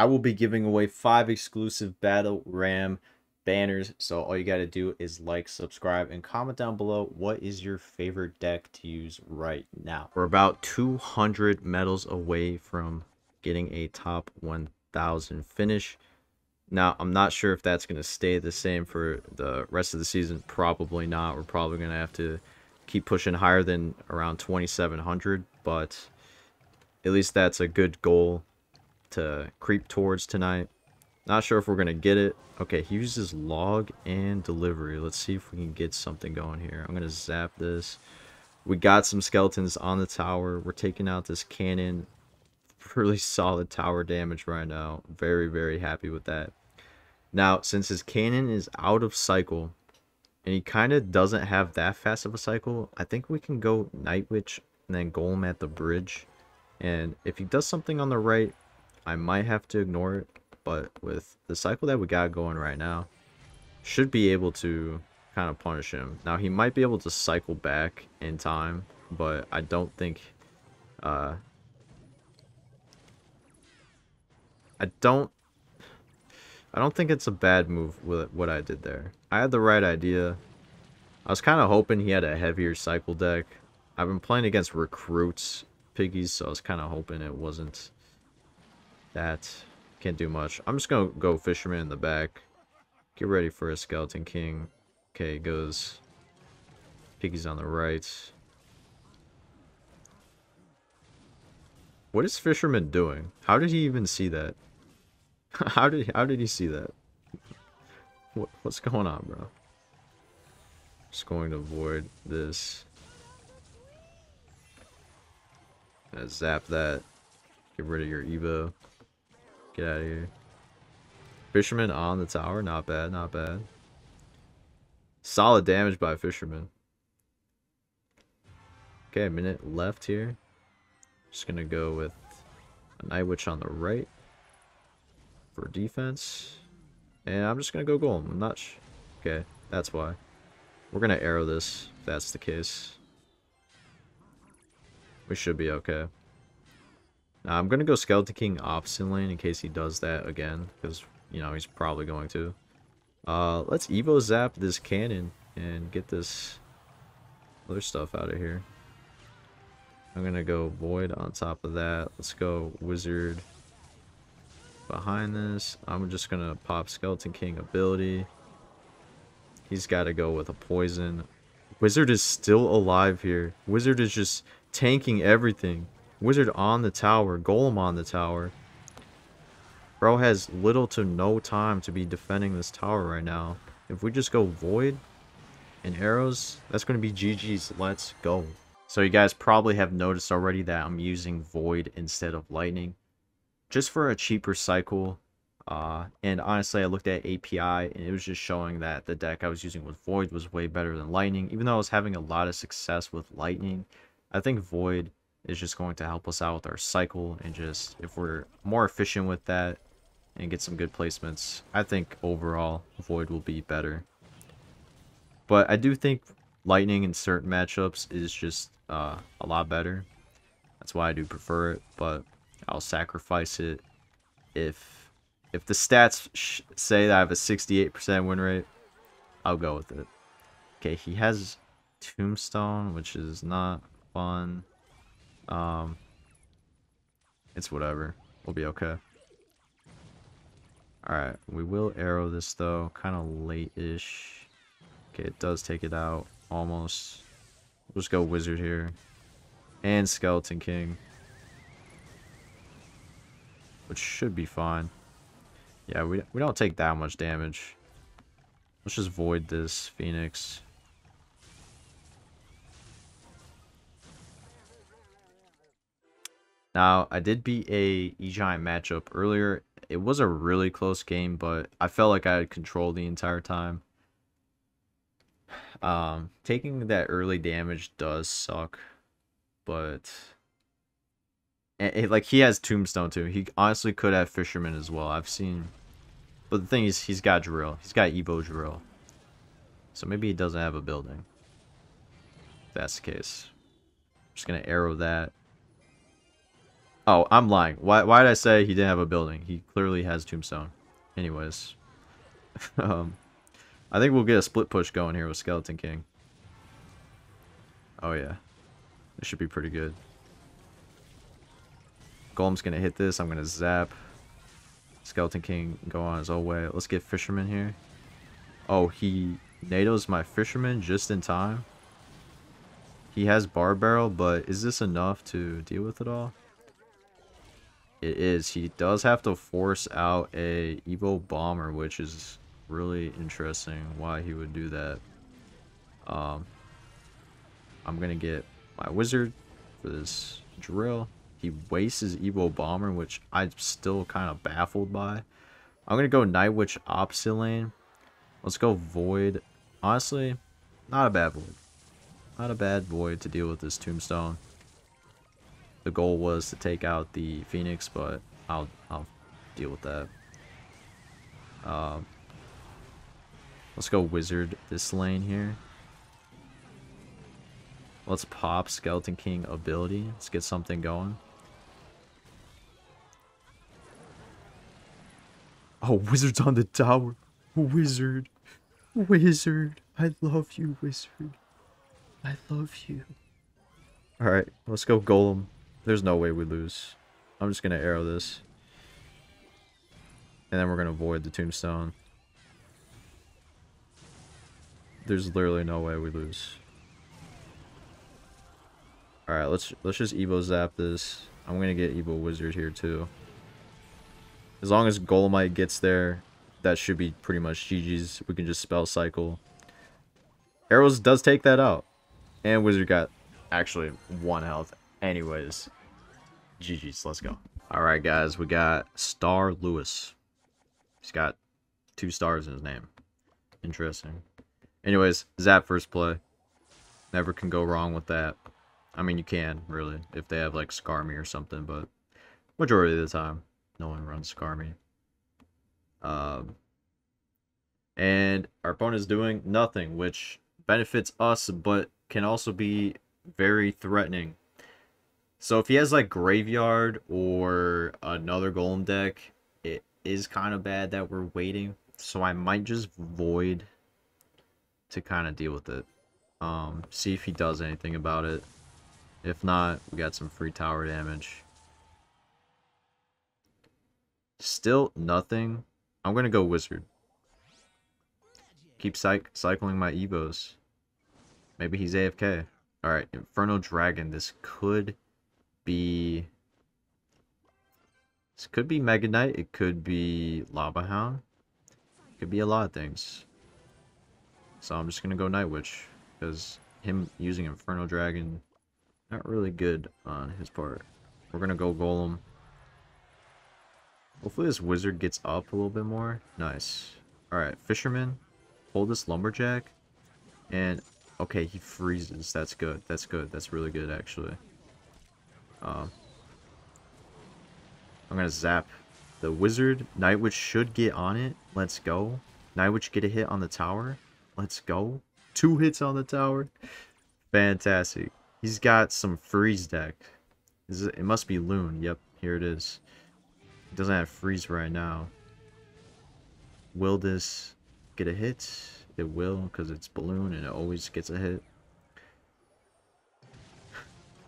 I will be giving away five exclusive Battle Ram banners. So all you got to do is like, subscribe, and comment down below what is your favorite deck to use right now. We're about 200 medals away from getting a top 1000 finish. Now, I'm not sure if that's going to stay the same for the rest of the season. Probably not. We're probably going to have to keep pushing higher than around 2700, but at least that's a good goal to creep towards tonight. Not sure if we're going to get it. Okay, he uses log and delivery. Let's see if we can get something going here. I'm going to zap this. We got some skeletons on the tower. We're taking out this cannon. Really solid tower damage right now. Very, very happy with that. Now, since his cannon is out of cycle, and he kind of doesn't have that fast of a cycle, I think we can go Night Witch and then Golem at the bridge. And if he does something on the right, I might have to ignore it. But with the cycle that we got going right now, should be able to kind of punish him. Now, he might be able to cycle back in time, but I don't think... Uh, I don't I don't think it's a bad move with what I did there. I had the right idea. I was kind of hoping he had a heavier cycle deck. I've been playing against recruits piggies, so I was kind of hoping it wasn't that. Can't do much. I'm just to go Fisherman in the back. Get ready for a Skeleton King. Okay, goes Piggies on the right. What is Fisherman doing? How did he even see that? how did how did he see that? What what's going on, bro? Just going to avoid this. Gonna zap that. Get rid of your Evo. Get out of here. Fisherman on the tower. Not bad, not bad. Solid damage by Fisherman. Okay, a minute left here. Just gonna go with a Night Witch on the right for defense. And I'm just to go golem. I'm not Okay, that's why. We're to arrow this, if that's the case. We should be okay. Now, I'm going to go Skeleton King opposite lane in case he does that again. Because, you know, he's probably going to. Uh, let's Evo Zap this cannon and get this other stuff out of here. I'm going to go Void on top of that. Let's go Wizard behind this. I'm just going to pop Skeleton King ability. He's got to go with a poison. Wizard is still alive here. Wizard is just tanking everything. Wizard on the tower. Golem on the tower. Bro has little to no time to be defending this tower right now. If we just go Void and arrows, that's going to be GG's. Let's go. So you guys probably have noticed already that I'm using Void instead of Lightning just for a cheaper cycle. Uh, and honestly, I looked at API and it was just showing that the deck I was using with Void was way better than Lightning. Even though I was having a lot of success with Lightning, I think Void is just going to help us out with our cycle and just if we're more efficient with that and get some good placements, I think overall Void will be better. But I do think Lightning in certain matchups is just uh, a lot better. That's why I do prefer it, but I'll sacrifice it if if the stats say that I have a 68% win rate, I'll go with it. Okay, he has Tombstone, which is not fun. Um, it's whatever. We'll be okay. Alright, we will arrow this though, kind of late-ish. Okay, it does take it out, almost. We'll just go Wizard here. And Skeleton King which should be fine. Yeah, we, we don't take that much damage. Let's just void this Phoenix. Now, I did beat a E-Giant matchup earlier. It was a really close game, but I felt like I had control the entire time. Um, taking that early damage does suck, but and, like he has Tombstone too. He honestly could have Fisherman as well. I've seen, but the thing is, he's got Drill. He's got Evo Drill. So maybe he doesn't have a building. If that's the case. I'm just gonna arrow that. Oh, I'm lying. Why, why did I say he didn't have a building? He clearly has tombstone. Anyways. um, I think we'll get a split push going here with Skeleton King. Oh, yeah. This should be pretty good. Golem's going to hit this. I'm going to zap. Skeleton King go on his own way. Let's get Fisherman here. Oh, he Nado's my Fisherman just in time. He has Barb Barrel, but is this enough to deal with it all? It is. He does have to force out a Evo Bomber, which is really interesting why he would do that. Um, I'm going to get my Wizard for this drill. He wastes his Evo Bomber, which I'm still kind of baffled by. I'm going to go Night Witch opposite lane. Let's go Void. Honestly, not a bad Void. Not a bad Void to deal with this Tombstone. The goal was to take out the Phoenix, but I'll, I'll deal with that. Um, let's go Wizard this lane here. Let's pop Skeleton King ability. Let's get something going. Oh, Wizard's on the tower. Wizard. Wizard. I love you, Wizard. I love you. Alright, let's go Golem. There's no way we lose. I'm just going to arrow this. And then we're going to avoid the tombstone. There's literally no way we lose. Alright, let's let's just Evo Zap this. I'm going to get Evo Wizard here too. As long as Golemite gets there, that should be pretty much GG's. We can just spell cycle. Arrows does take that out. And Wizard got actually one health. Anyways, GG's. Let's go. All right, guys. We got Star Lewis. He's got two stars in his name. Interesting. Anyways, Zap first play. Never can go wrong with that. I mean, you can, really, if they have, like, Skarmy or something, but majority of the time, no one runs Skarmy. Um, and our opponent is doing nothing, which benefits us, but can also be very threatening. So if he has like Graveyard or another Golem deck, it is kind of bad that we're waiting. So I might just Void to kind of deal with it. Um, see if he does anything about it. If not, we got some free tower damage. Still nothing. I'm going to go Wizard. Keep cyc cycling my Evos. Maybe he's AFK. Alright, Inferno Dragon. This could be... This could be Mega Knight. It could be Lava Hound. It could be a lot of things. So I'm just to go Night Witch. Because him using Inferno Dragon, not really good on his part. We're to go Golem. Hopefully this wizard gets up a little bit more. Nice. Alright, Fisherman. Hold this Lumberjack. And, okay, he freezes. That's good. That's good. That's really good, actually. Um, I'm going to zap the wizard. Night Witch should get on it. Let's go. Night Witch get a hit on the tower. Let's go. Two hits on the tower. Fantastic. He's got some freeze deck. It must be Loon. Yep, here it is. It doesn't have freeze right now. Will this get a hit? It will, because it's balloon and it always gets a hit.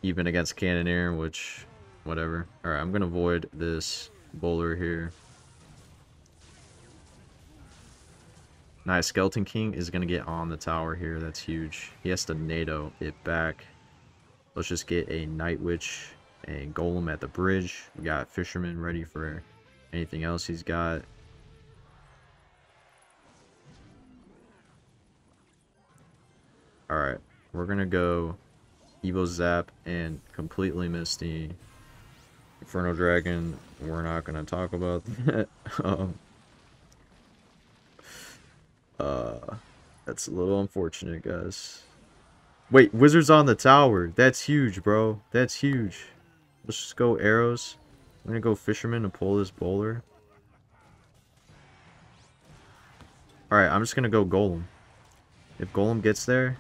Even against Cannoneer, which, whatever. Alright, I'm going to avoid this bowler here. Nice, Skeleton King is going to get on the tower here. That's huge. He has to Nado it back. Let's just get a Night Witch a golem at the bridge. We got fisherman ready for anything else he's got. Alright, we're gonna go Evo Zap and completely miss the Inferno Dragon. We're not gonna talk about that. um, uh, that's a little unfortunate, guys. Wait, Wizard's on the tower. That's huge, bro. That's huge. Let's just go arrows. I'm gonna go fisherman to pull this bowler. Alright, I'm just gonna go golem. If golem gets there,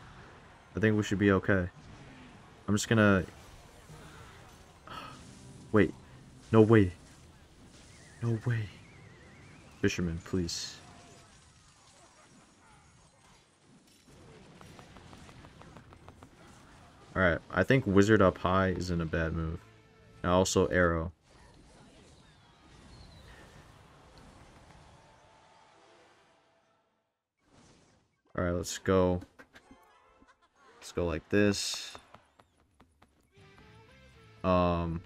I think we should be okay. I'm just gonna... Wait, No way. No way. Fisherman, please. Alright, I think Wizard up high isn't a bad move. And also Arrow. Alright, let's go. Let's go like this. Um,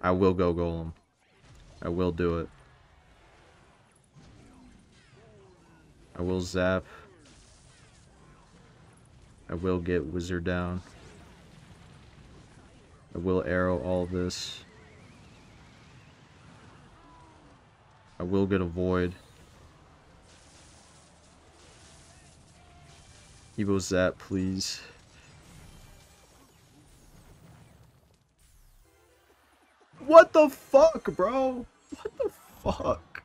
I will go Golem. I will do it. I will zap. I will get Wizard down. I will arrow all this. I will get a Void. Evo Zap, please. What the fuck, bro? What the fuck?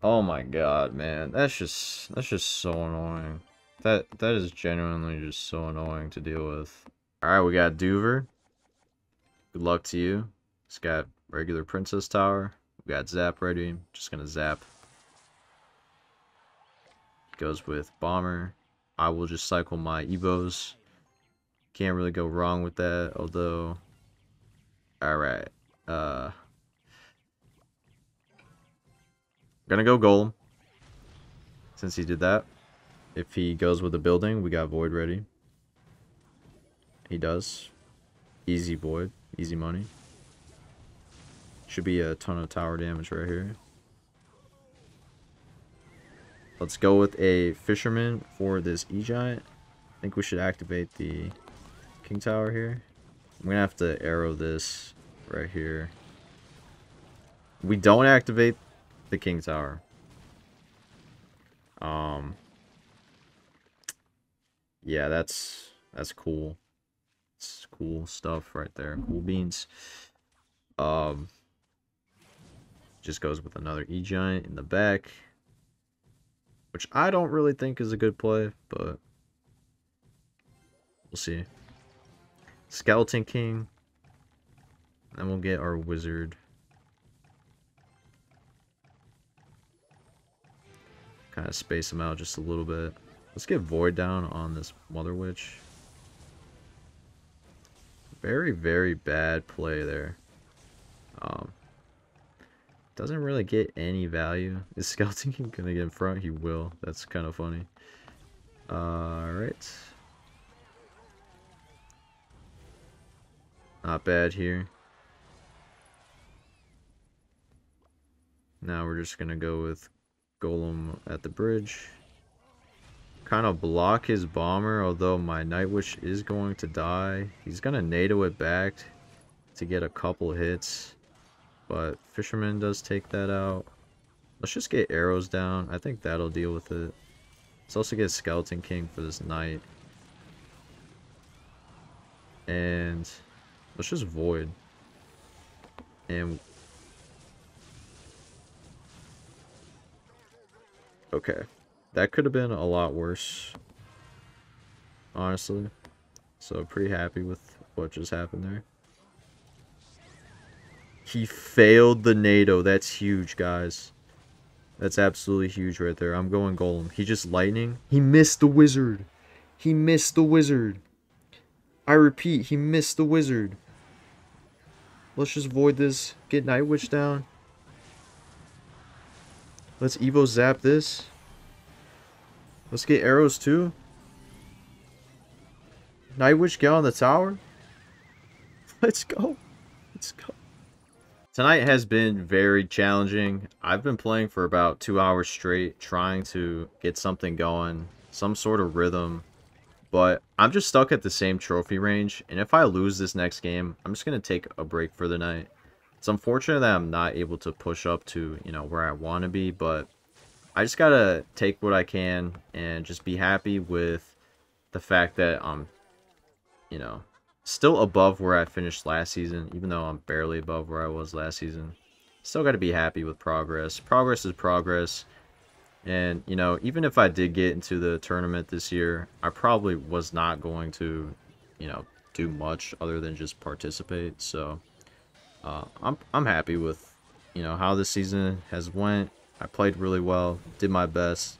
Oh my god, man. That's just that's just so annoying. That that is genuinely just so annoying to deal with. Alright, we got Duver. Good luck to you. It's got regular Princess Tower. We got Zap ready. Just gonna zap. Goes with Bomber. I will just cycle my Evos. Can't really go wrong with that, although Alright. Uh Gonna go Golem. Since he did that. If he goes with the building, we got Void ready. He does. Easy Void. Easy money. Should be a ton of tower damage right here. Let's go with a Fisherman for this E-Giant. I think we should activate the King Tower here. I'm gonna have to arrow this right here. We don't activate the King Tower. Um. Yeah, that's that's cool. It's cool stuff right there. Cool beans. Um. Just goes with another E giant in the back, which I don't really think is a good play, but we'll see. Skeleton King. And we'll get our wizard. Kind of space them out just a little bit. Let's get Void down on this Mother Witch. Very, very bad play there. Um, doesn't really get any value. Is Skeleton King gonna get in front? He will. That's kind of funny. Alright. Not bad here. Now we're just going to go with Golem at the bridge. Kind of block his bomber, although my Night Witch is going to die. He's going to Nado it back to get a couple hits. But Fisherman does take that out. Let's just get arrows down. I think that'll deal with it. Let's also get Skeleton King for this knight. And let's just Void. And Okay. That could have been a lot worse. Honestly. So pretty happy with what just happened there. He failed the Nado. That's huge, guys. That's absolutely huge right there. I'm going Golem. He just lightning. He missed the wizard. He missed the wizard. I repeat, he missed the wizard. Let's just void this. Get Night Witch down. Let's Evo zap this. Let's get arrows too. Night Witch get on the tower. Let's go. Let's go. Tonight has been very challenging. I've been playing for about two hours straight, trying to get something going, some sort of rhythm. But I'm just stuck at the same trophy range, and if I lose this next game, I'm just going to take a break for the night. It's unfortunate that I'm not able to push up to, you know, where I want to be, but I just got to take what I can and just be happy with the fact that I'm, you know, still above where I finished last season, even though I'm barely above where I was last season. Still got to be happy with progress. Progress is progress. And, you know, even if I did get into the tournament this year, I probably was not going to, you know, do much other than just participate. So uh, I'm I'm happy with you know how this season has went. I played really well, did my best.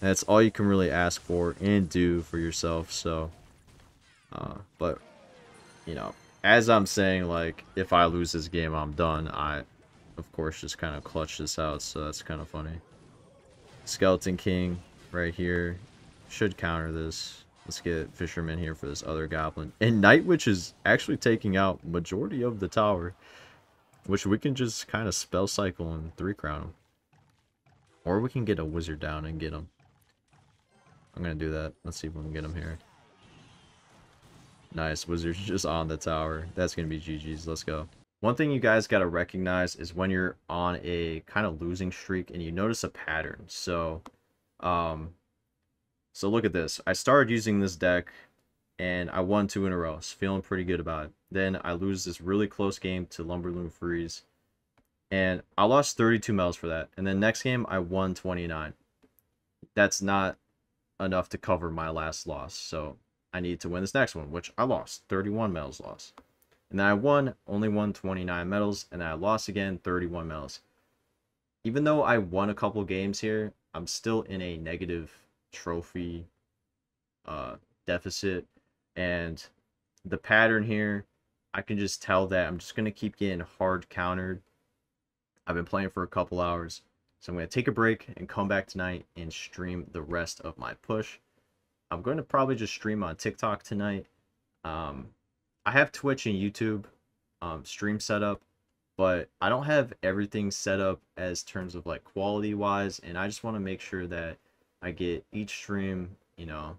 That's all you can really ask for and do for yourself. So, uh, but you know, as I'm saying, like if I lose this game, I'm done. I, of course, just kind of clutch this out. So that's kind of funny. Skeleton King right here should counter this. Let's get Fisherman here for this other Goblin. And Night Witch is actually taking out majority of the tower. Which we can just kind of spell cycle and three crown him. Or we can get a wizard down and get him. I'm going to do that. Let's see if we can get him here. Nice. Wizard's just on the tower. That's going to be GG's. Let's go. One thing you guys got to recognize is when you're on a kind of losing streak and you notice a pattern. So, um, so look at this. I started using this deck and I won two in a row. So feeling pretty good about it. Then I lose this really close game to Lumberloon Freeze. And I lost 32 medals for that. And then next game, I won 29. That's not enough to cover my last loss. So I need to win this next one, which I lost. 31 medals lost. And I won, only won 29 medals. And I lost again, 31 medals. Even though I won a couple games here, I'm still in a negative trophy uh, deficit. And the pattern here I can just tell that I'm just going to keep getting hard countered. I've been playing for a couple hours. So I'm going to take a break and come back tonight and stream the rest of my push. I'm going to probably just stream on TikTok tonight. Um, I have Twitch and YouTube um, stream set up, but I don't have everything set up as terms of like quality wise. And I just want to make sure that I get each stream, you know,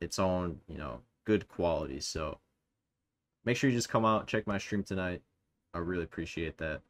its own, you know, good quality. So make sure you just come out, check my stream tonight. I really appreciate that.